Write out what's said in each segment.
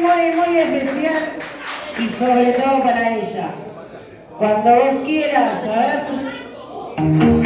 muy, muy especial y sobre todo para ella. Cuando vos quieras, ¿sabes?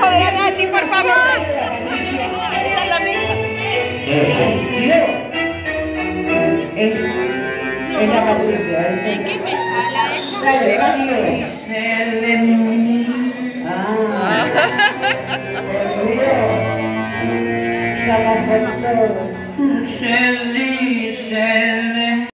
De la Nati, por favor. Está en la mesa. Es, es la Patricia. ¿eh? ¿Qué mesa? ¿La de ella? Dale, Patricia. Ah. Por Dios. Estamos con todo.